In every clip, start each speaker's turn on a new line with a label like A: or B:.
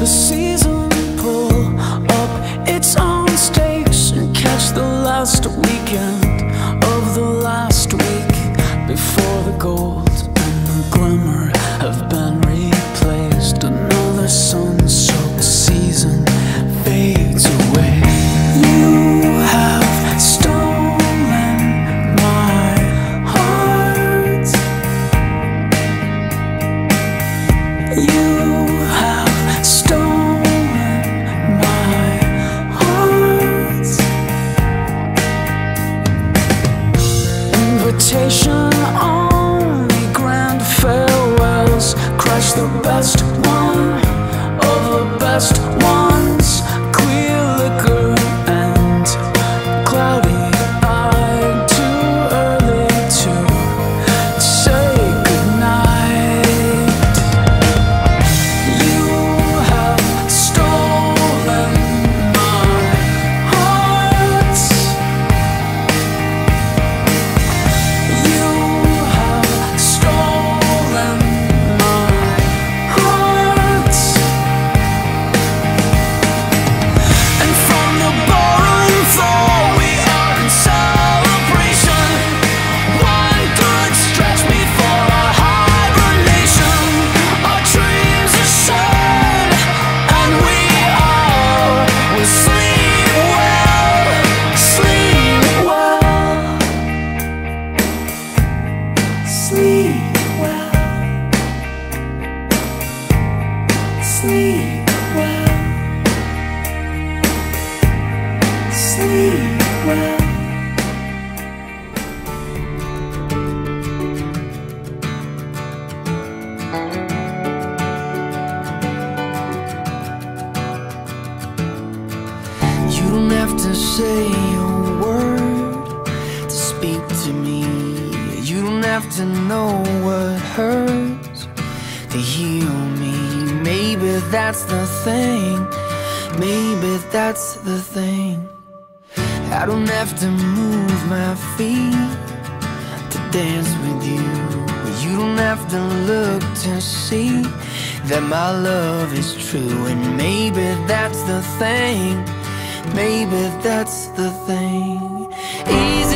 A: the season pull up its own stakes and catch the last weekend. Well. You don't have to say a word to speak to me. You don't have to know what hurts to heal me. Maybe that's the thing. Maybe that's the thing. I don't have to move my feet to dance with you. You don't have to look to see that my love is true. And maybe that's the thing. Maybe that's the thing. Easy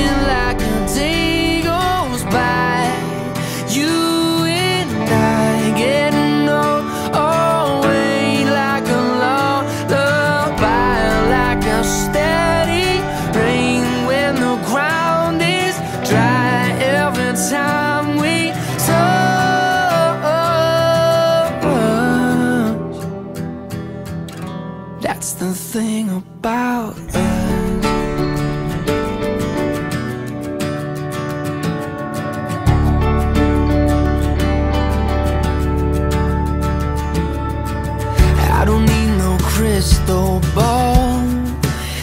A: thing about us. I don't need no crystal ball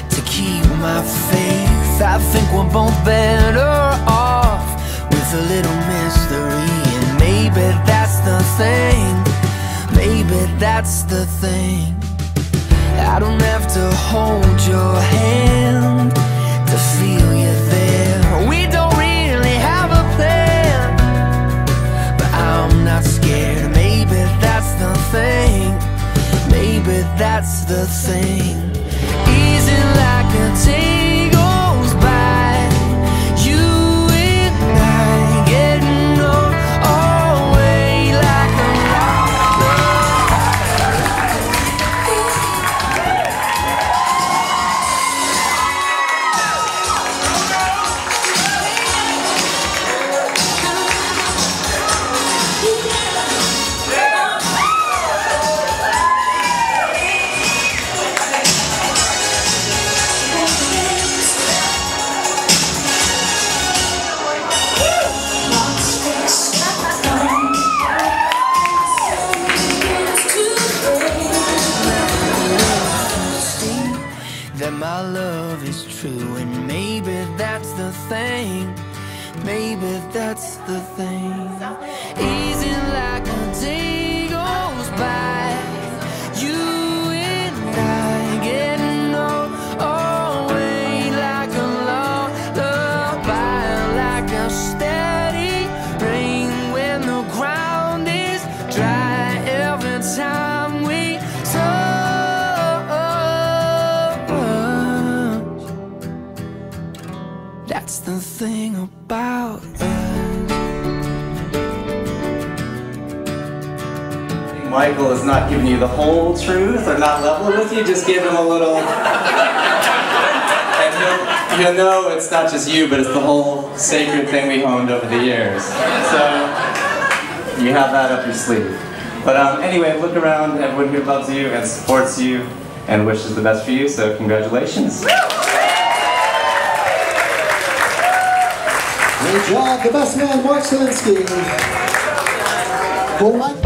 A: to keep my faith. I think we're both better off with a little mystery. And maybe that's the thing. Maybe that's the thing. I don't to hold your hand to feel you there. We don't really have a plan, but I'm not scared. Maybe that's the thing. Maybe that's the thing. My love is true, and maybe that's the thing. Maybe that's the thing. Easy something about us.
B: Michael is not giving you the whole truth or not level with you, just give him a little. and he'll, he'll know it's not just you, but it's the whole sacred thing we honed over the years. So, you have that up your sleeve. But um, anyway, look around, everyone who loves you and supports you and wishes the best for you, so congratulations.
C: Great job, the best man, Mark Selinsky. For Mike